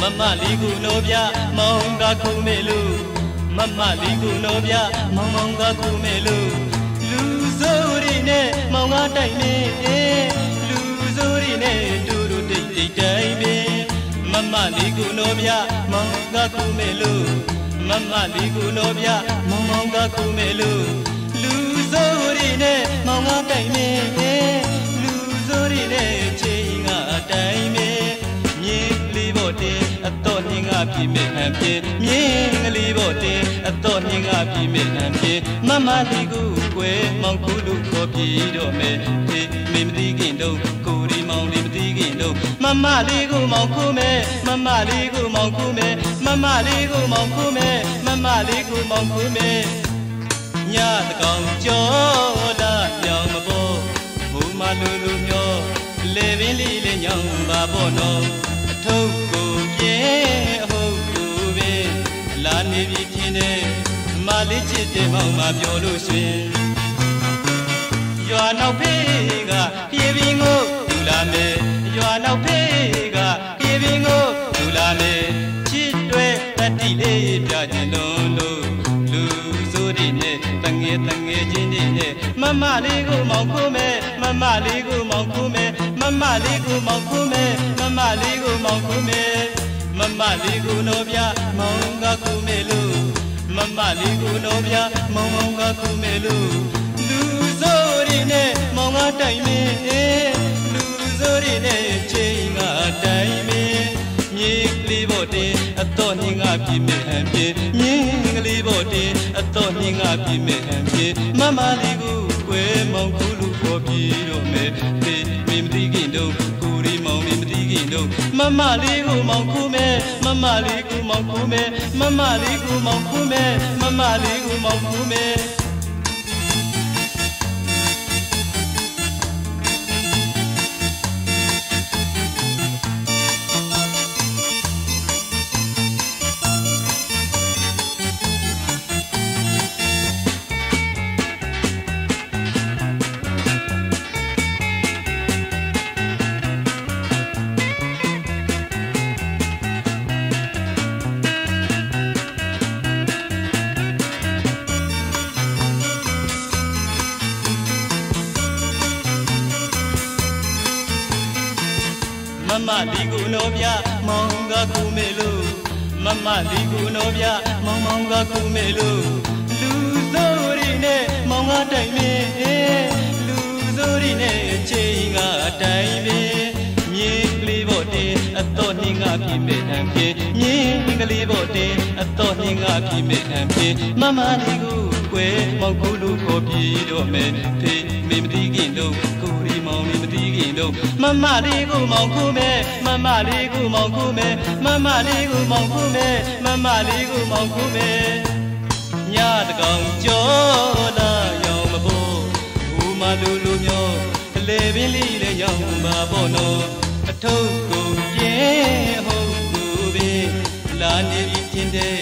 မမလေးကူနိုးပြမောင်ကခုမေလူမမလေးကူနိုးပြမောင်မောင်ကခုမေလူလူစိုးရီနဲ့မောင်ကတိုင်နေလူစိုးရီနဲ့တူတူတိတ်တိတ်တိုင်ပဲမမလေးကူနိုးပြမောင်ကခုမေလူမမလေးကူနိုးပြမောင်မောင်ကခုမေလူလူစိုးရီနဲ့မောင်ကတိုင်နေ ကပြည့်မဲ့ဟန်ပြေမြင်းကလေးဖို့တင်အတော့ညင်ကပြည့်မဲ့ဟန်ပြေမမလေးကူကွယ်မောင်ကူလူခေါ်ပြေတော့မယ်ဖေးမေမသိခင်တော့ကိုရီမောင်လေးမသိခင်တော့မမလေးကူမောင်ကူမယ်မမလေးကူမောင်ကူမယ်မမလေးကူမောင်ကူမယ်မမလေးကူမောင်ကူမယ်ညတကောင်ကြောလာပြောင်းမပေါ်ဘူမလူလူမျောလေပင်လေးလေးညောင်းပါပေါ့နော်အထုပ်ကို ပြီထင်တယ်မလေးချစ်တဲ့မောင်မပြောလို့ရှင်ရွာနောက်ဖေးကပြေပင်ကိုလူလာမယ်ရွာနောက်ဖေးကပြေပင်ကိုလူလာမယ်ချစ်တွေတတိလေးပြကြလုံးလို့လူစိုးတွေနဲ့တငယ်တငယ်ချင်းတွေနဲ့မမလေးကိုမောင်ခိုးမယ်မမလေးကိုမောင်ခိုးမယ်မမလေးကိုမောင်ခိုးမယ်မမလေးကိုမောင်ခိုးမယ်မမလေးကိုတော့ပြမောင်ကခုမယ်လို့ မမလေးကိုတော့ပြမောင်မောင်ကခုမယ်လို့လူစိုးတွေနဲ့မောင်ကတိုင်မင်းလူစိုးတွေနဲ့ချိန်ကတိုင်မင်းမြေကလေးပေါ်တင်အတော့ညင်ကပြည့်မဲ့ဟန်ပြေမြင်းကလေးပေါ်တင်အတော့ညင်ကပြည့်မဲ့ဟန်ပြေမမလေးကိုကွယ်မောင်ခုလူပေါ်ပြေတော့မယ်သေမင်းမ မမလေးကိုမောင်ခုမဲမမလေးကိုမောင်ခုမဲမမလေးကိုမောင်ခုမဲမမလေးကိုမောင်ခုမဲ မမလီကူနောပြမောင်ကကူမေလို့မမလီကူနောပြမောင်မောင်ကကူမေလို့လူစိုးရီနဲ့မောင်ကတိုင်မေလူစိုးရီနဲ့ချိန်ကတိုင်မေမြေကလေးပေါ်တင်အတော့နှင်းကပြည့်မဲ့ဟန်ပြေမြေကလေးပေါ်တင်အတော့နှင်းကပြည့်မဲ့ဟန်ပြေမမလီကူကွယ်မောင်ကူလူကိုပြေတော့မယ်ဖေးမေမတိခင်တော့ကိုရီမောင်လေးမ တိခင်တော့မမလေးကိုမောင်ခုမဲမမလေးကိုမောင်ခုမဲမမလေးကိုမောင်ခုမဲမမလေးကိုမောင်ခုမဲညတကောင်ကြောလာရောင်မပေါ်ဘူမလူလူမျောလေပင်လေးလေရောင်ပါပေါ့နော်အထုပ်ကိုပြဲဟုတ်ကိုပဲလာနေပြီချင်းတဲ့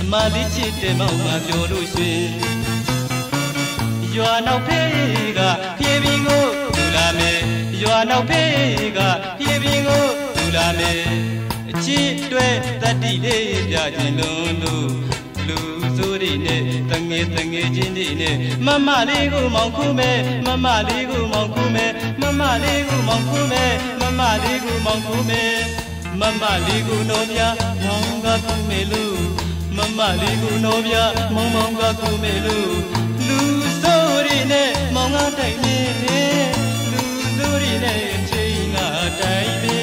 အမလေးချစ်တဲ့မောင်မပြောလို့ရွှေရွာနောက်ဖေး ရွာနောက်ဖေးကပြေပင်ကိုလူလာမယ်အချစ်တွေတတိလေးပြခြင်းလုံးလို့လူစိုးတွေနဲ့တငယ်တငယ်ချင်းတွေနဲ့မမလေးကိုမောင်ခုမဲ့မမလေးကိုမောင်ခုမဲ့မမလေးကိုမောင်ခုမဲ့မမလေးကိုမောင်ခုမဲ့မမလေးကိုတော့ပြမောင်ကခုမဲ့လို့မမလေးကိုတော့ပြမောင်မောင်ကခုမဲ့လို့လူစိုးရီနဲ့မောင်ကတိုင်နေ လူစိုးရီနဲ့ချိန်ကတိုင်နေ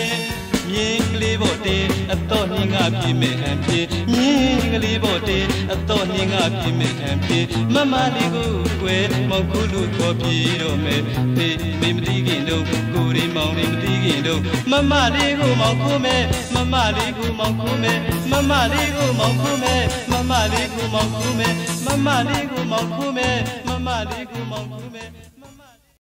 မြင်းကလေးပေါ်တင်အတော့ညင်ကပြည့်မဲ့ဟန်ပြေမြင်းကလေးပေါ်တင်အတော့ညင်ကပြည့်မဲ့ဟန်ပြေမမလေးကိုကွယ်မောင်ခုလူခေါ်ပြေတော့မယ်ဖေးမေမတိခင်တော့ကိုရီမောင်လေးမတိခင်တော့မမလေးကိုမောင်ခုမဲမမလေးကိုမောင်ခုမဲမမလေးကိုမောင်ခုမဲမမလေးကိုမောင်ခုမဲမမလေးကိုမောင်ခုမဲမမလေးကိုမောင်ခုမဲ